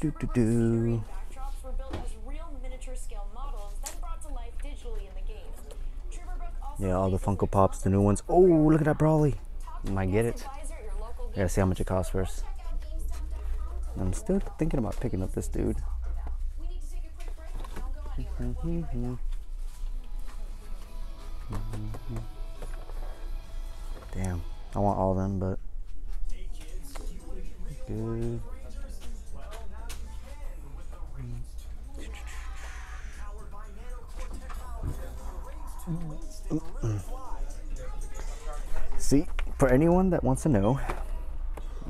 Do do do. Yeah, all the Funko Pops, the new ones. Oh, look at that Broly. Might get it. I gotta see how much it costs first. I'm still thinking about picking up this dude. Damn, I want all of them, but good. See, for anyone that wants to know,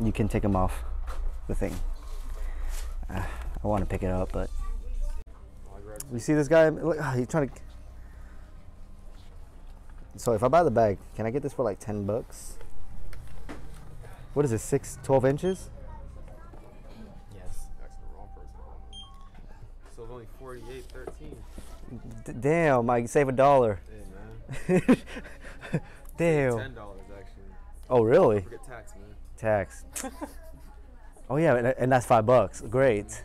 you can take them off the thing. Ah, I want to pick it up, but you see this guy? Look, ah, he's trying to. So if I buy the bag, can I get this for like 10 bucks? What is this, 6, 12 inches? Yes. That's the wrong person. So it's only 48, 13. D- damn, I save a dollar. Hey, man. damn. $10 actually. Oh, really? Forget tax, man. Tax. oh, yeah, and, and that's 5 bucks. Great.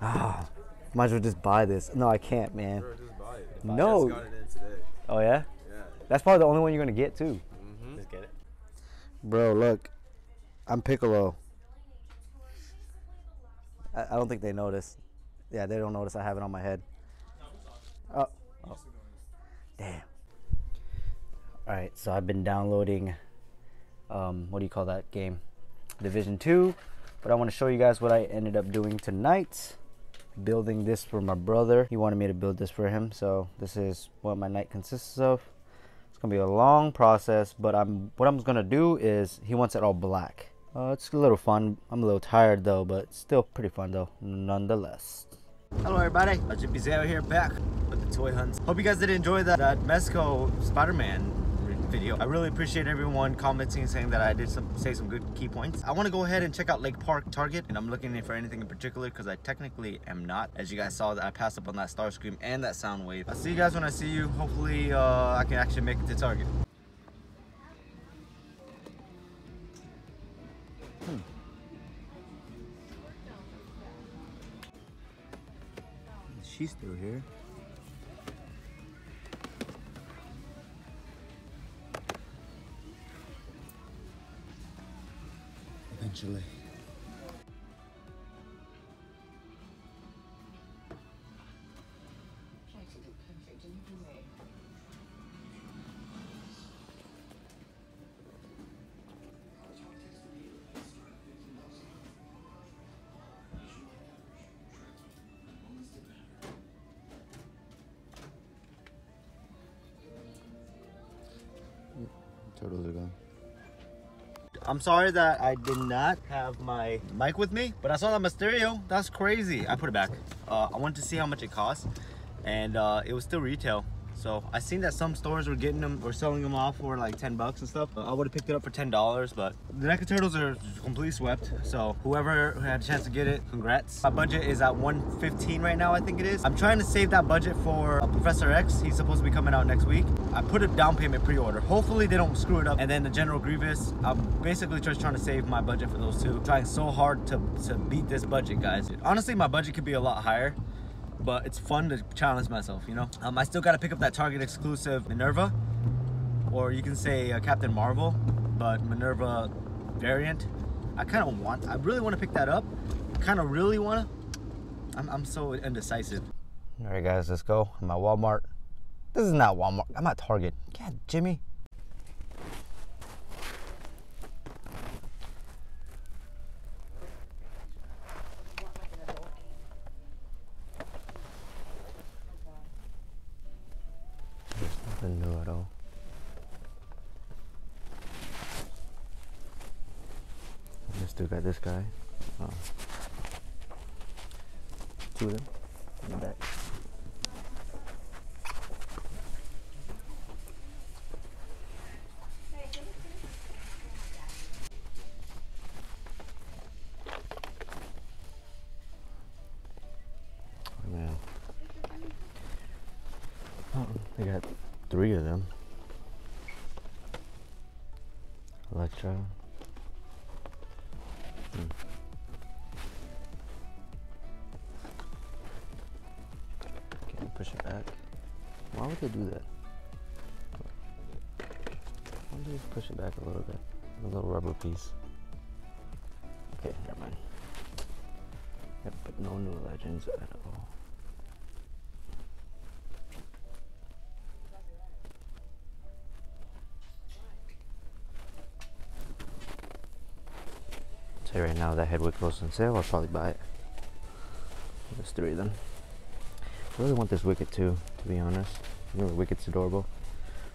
Ah, might as well just buy this. No, I can't, man. Bro, just buy it. No. Just got it in today. Oh, yeah? Yeah. That's probably the only one you're going to get, too. Mm-hmm. Just get it. Bro, look. I'm Piccolo. I, I don't think they notice. Yeah, they don't notice I have it on my head. Oh. oh. Damn. Alright, so I've been downloading um, what do you call that game? Division 2. But I want to show you guys what I ended up doing tonight. Building this for my brother. He wanted me to build this for him. So this is what my night consists of. It's gonna be a long process, but I'm what I'm gonna do is he wants it all black. Uh, it's a little fun. I'm a little tired though, but still pretty fun though, nonetheless. Hello everybody, Jimpy Zao here back with the toy hunts. Hope you guys did enjoy that, that Mezco Spider-Man video. I really appreciate everyone commenting saying that I did some say some good key points. I want to go ahead and check out Lake Park Target and I'm looking for anything in particular because I technically am not. As you guys saw that I passed up on that Starscream and that Soundwave. I'll see you guys when I see you. Hopefully uh, I can actually make it to Target. She's still here. Eventually. Turtles are gone. I'm sorry that I did not have my mic with me, but I saw that Mysterio. That's crazy. I put it back. Uh, I wanted to see how much it cost, and uh, it was still retail. So I seen that some stores were getting them or selling them off for like 10 bucks and stuff. I would have picked it up for $10, but the NECA Turtles are completely swept. So whoever had a chance to get it, congrats. My budget is at 115 right now, I think it is. I'm trying to save that budget for uh, Professor X. He's supposed to be coming out next week. I put a down payment pre-order. Hopefully they don't screw it up. And then the General Grievous, I'm basically just trying to save my budget for those two. Trying so hard to, to beat this budget, guys. Honestly, my budget could be a lot higher but it's fun to challenge myself, you know? Um, I still gotta pick up that Target exclusive Minerva, or you can say uh, Captain Marvel, but Minerva variant. I kind of want, I really want to pick that up. I kind of really want to. I'm, I'm so indecisive. All right, guys, let's go. I'm at Walmart. This is not Walmart. I'm at Target. God, Jimmy. There's nothing new at all. We still got this guy. Oh. Two of them in the back. Oh, man. Oh, they got three of them. Electro. Hmm. Okay, push it back. Why would they do that? Why don't just push it back a little bit? A little rubber piece. Okay, never mind. Yep, but no new legends at all. Now that Hedwig goes on sale, I'll probably buy it. There's three of them. I really want this Wicket too, to be honest. I know Wicket's adorable,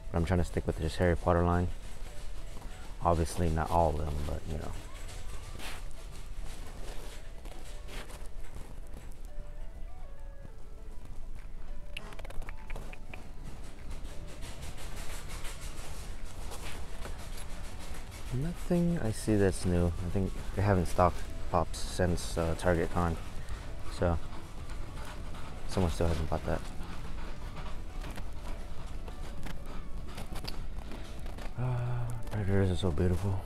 but I'm trying to stick with this Harry Potter line. Obviously, not all of them, but you know. Nothing I see that's new. I think they haven't stocked pops since uh, Target Con, so someone still hasn't bought that. Ah, predators are so beautiful.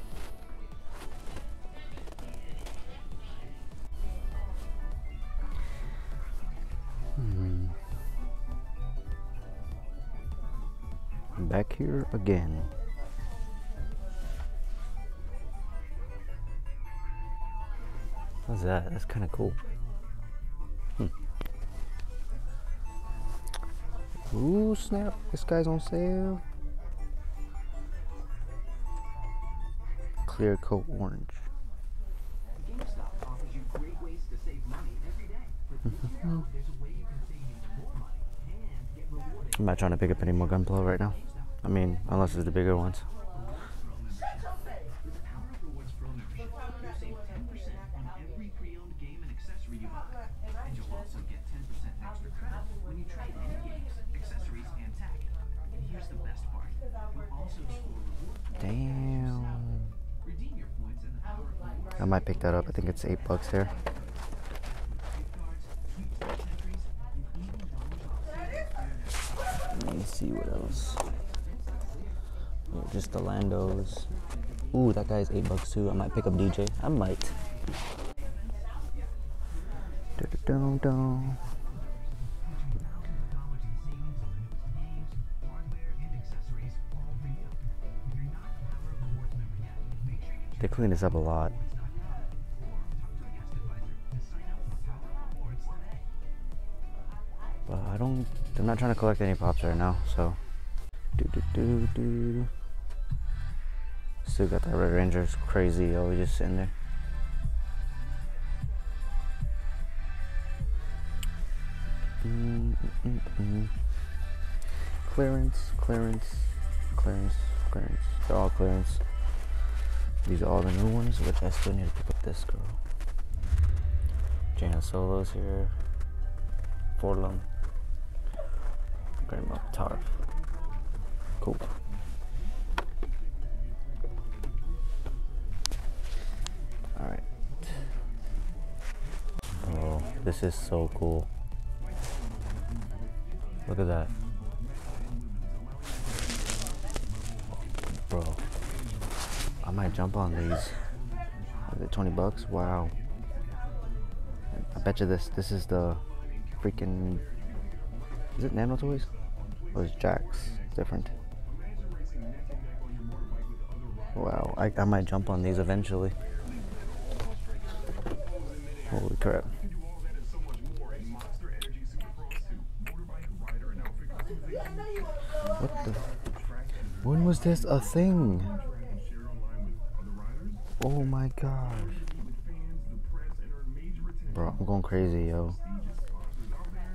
Hmm. Back here again. What's that? That's kind of cool. Hmm. Ooh, snap. This guy's on sale. Clear coat orange. GameStop offers you great ways to save money every day. But did you know there's a way you can save even more money and get rewarded I'm not trying to pick up any more gunpowder right now. I mean, unless it's the bigger ones. I might pick that up. I think it's eight bucks there. gift cards, sweepstakes entries, and even dollars off. Let me see what else. Yeah, just the Landos. Ooh, that guy's eight bucks too. I might pick up DJ. I might. Make sure you They clean this up a lot. I don't. I'm not trying to collect any pops right now. So. Do do do do. Still got that Red Ranger. It's crazy. We just sitting there. Mm, mm, mm. Clearance, clearance, clearance, clearance. They're all clearance. These are all the new ones, which I still need to pick up this girl. Jaina Solos here. Forlum. Grandma Tarf. Cool. Alright. Oh, this is so cool. Look at that. Bro. I might jump on these. Is it 20 bucks? Wow. I bet you this this is the freaking is it Nano Toys? Or is Jax different? Wow, I, I might jump on these eventually. Holy crap. What the? When was this a thing? Oh my gosh. Bro, I'm going crazy, yo.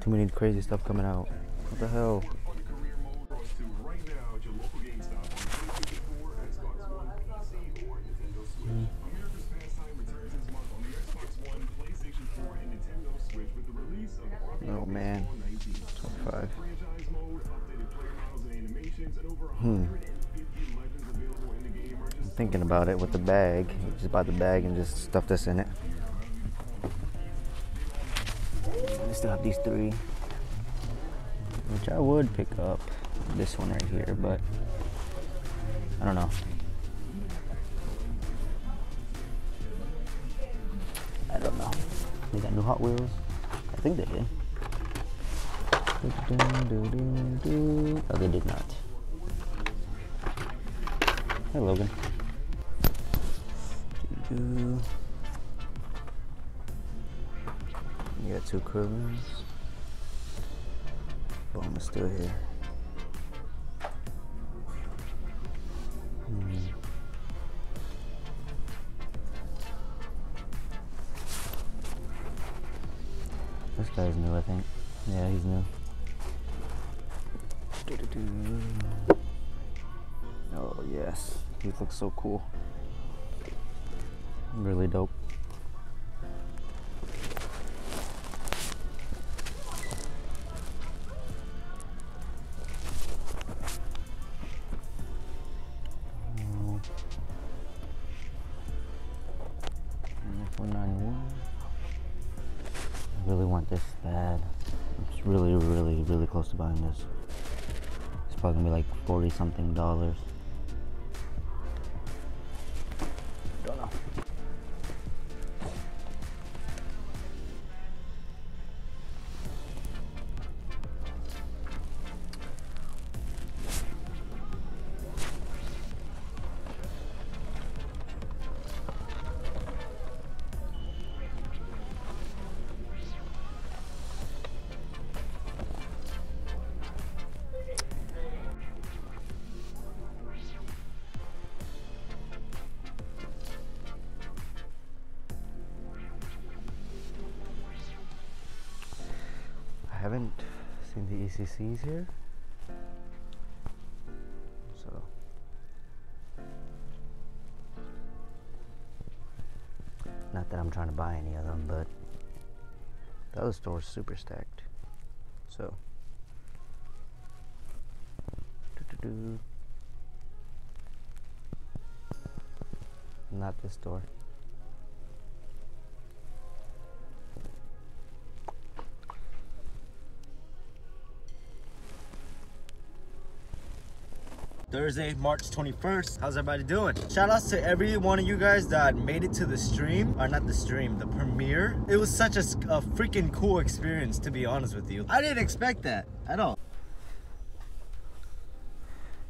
Too many crazy stuff coming out. What the hell? Oh man. Hmm. I'm thinking about it with the bag. Just buy the bag and just stuff this in it. Have these three. Which I would pick up this one right here, but I don't know. I don't know. They got new Hot Wheels. I think they did. Oh, they did not. Hey, Logan. Got two Krillins. Boom is still here. Hmm. This guy's new, I think. Yeah, he's new. Oh, yes. He looks so cool. Really dope. Really want this bad. It's really, really, really close to buying this. It's probably gonna be like forty something dollars. ECCs here. So. Not that I'm trying to buy any of them, but the other store's super stacked. So. Doo-doo-doo. Not this store. Thursday, March 21st. How's everybody doing? Shout outs to every one of you guys that made it to the stream, or not the stream, the premiere. It was such a freaking cool experience, to be honest with you. I didn't expect that at all.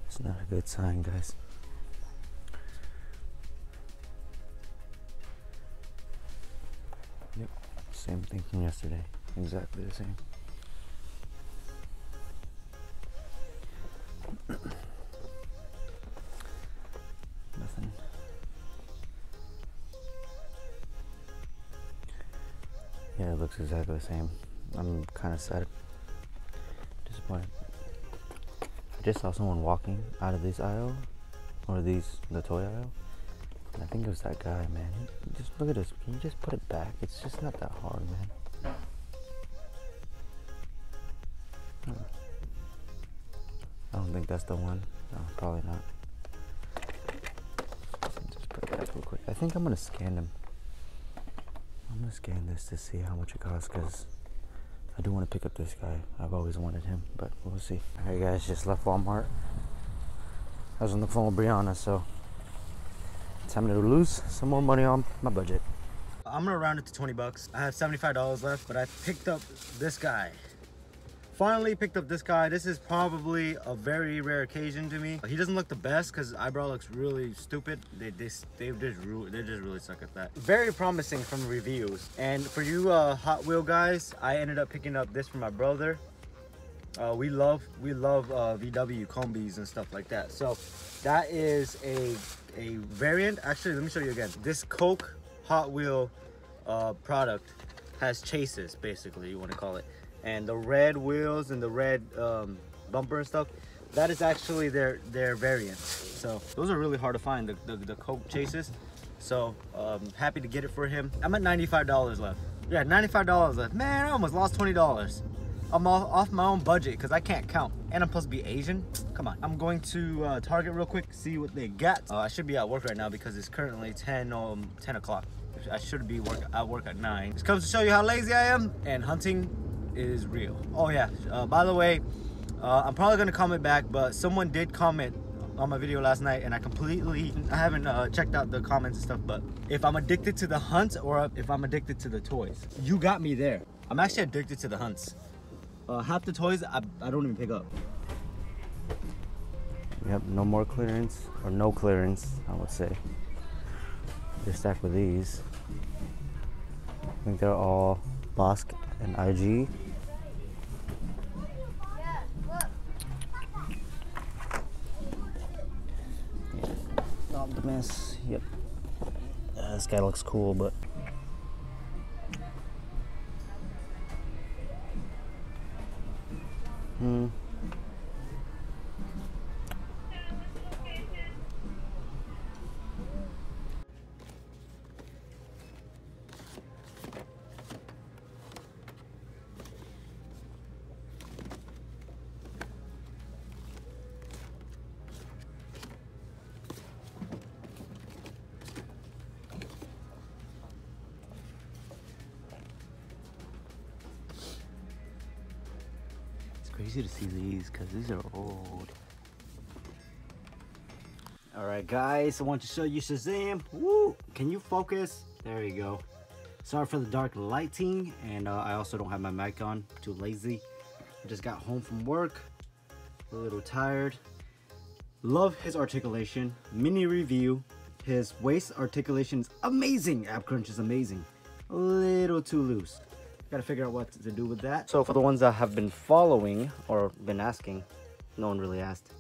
It's not a good sign, guys. Yep, same thing from yesterday. Exactly the same. Exactly the same. I'm kind of sad. Disappointed. I just saw someone walking out of this aisle, or these, the toy aisle. And I think it was that guy, man. Just look at this. Can you just put it back? It's just not that hard, man. Huh. I don't think that's the one. No, probably not. Just put it back real quick. I think I'm gonna scan them. I'm gonna scan this to see how much it costs, cause I do want to pick up this guy. I've always wanted him, but we'll see. Alright, guys, just left Walmart. I was on the phone with Brianna, so time to lose some more money on my budget. I'm gonna round it to 20 bucks. I have $75 left, but I picked up this guy. Finally picked up this guy. This is probably a very rare occasion to me. He doesn't look the best because eyebrow looks really stupid. They they they just they just really suck at that. Very promising from reviews. And for you uh, Hot Wheel guys, I ended up picking up this for my brother. Uh, we love we love uh, VW Kombis and stuff like that. So that is a a variant. Actually, let me show you again. This Coke Hot Wheel uh, product has chases, basically you want to call it, and the red wheels and the red um, bumper and stuff. That is actually their their variant. So those are really hard to find. The the, the Coke chases. So um, happy to get it for him. I'm at $95 left. Yeah, $95 left. Man, I almost lost $20. I'm off, my own budget because I can't count. And I'm supposed to be Asian. Come on. I'm going to uh, Target real quick, see what they got. Uh, I should be at work right now because it's currently 10, um, 10 o'clock. I should be work, at work at 9. This comes to show you how lazy I am. And hunting is real. Oh yeah, uh, by the way, uh, I'm probably going to comment back, but someone did comment on my video last night and I completely I haven't uh, checked out the comments and stuff but if I'm addicted to the hunt or if I'm addicted to the toys you got me there I'm actually addicted to the hunts Uh, half the toys I, I don't even pick up. Yep, no more clearance or no clearance, I would say. They're stacked with these. I think they're all Bossk and IG. Yep. Uh, this guy looks cool, but hmm. Crazy to see these because these are old. All right, guys, I want to show you Shazam. Woo! Can you focus? There you go. Sorry for the dark lighting, and uh, I also don't have my mic on. Too lazy. I just got home from work. A little tired. Love his articulation. Mini review. His waist articulation is amazing. Ab crunch is amazing. A little too loose. Gotta figure out what to do with that. So for the ones that have been following or been asking, no one really asked.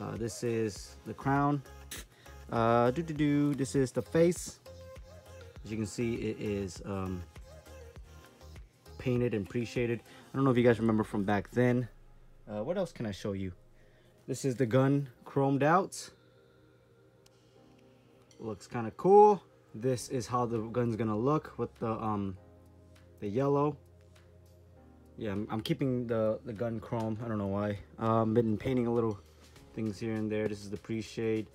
Uh, this is the crown. Uh, doo -doo -doo. This is the face. As you can see, it is um, painted and pre-shaded. I don't know if you guys remember from back then. Uh, what else can I show you? This is the gun chromed out. Looks kind of cool. This is how the gun's gonna look with the um the yellow. Yeah, I'm, I'm keeping the the gun chrome. I don't know why. Um, been painting a little things here and there. This is the pre-shade.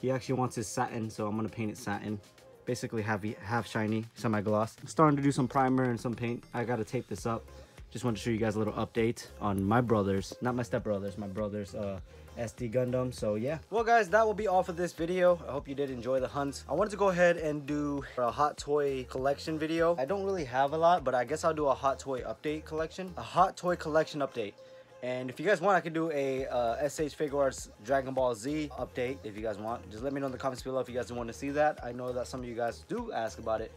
He actually wants his satin, so I'm gonna paint it satin. Basically half half shiny, semi-gloss. Starting to do some primer and some paint. I gotta tape this up. Just wanted to show you guys a little update on my brothers, not my stepbrothers, my brothers uh, SD Gundam. So yeah. Well guys, that will be all for this video. I hope you did enjoy the hunt. I wanted to go ahead and do a hot toy collection video. I don't really have a lot, but I guess I'll do a hot toy update collection. A hot toy collection update. And if you guys want, I can do a uh, SH Figuarts Dragon Ball Z update if you guys want. Just let me know in the comments below if you guys want to see that. I know that some of you guys do ask about it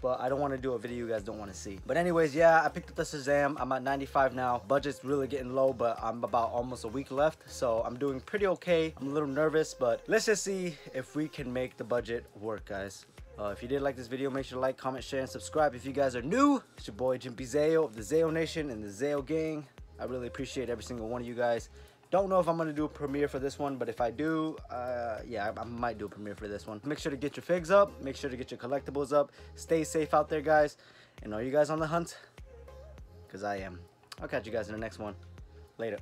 but I don't want to do a video you guys don't want to see. But anyways, yeah, I picked up the Shazam. I'm at 95 now. Budget's really getting low, but I'm about almost a week left, so I'm doing pretty okay. I'm a little nervous, but let's just see if we can make the budget work, guys. Uh, if you did like this video, make sure to like, comment, share, and subscribe. If you guys are new, it's your boy Jimpy Zao of the Zao Nation and the Zao Gang. I really appreciate every single one of you guys. Don't know if I'm to do a premiere for this one, but if I do, uh, yeah, I, I, might do a premiere for this one. Make sure to get your figs up. Make sure to get your collectibles up. Stay safe out there, guys. And are you guys on the hunt? Because I am. I'll catch you guys in the next one. Later.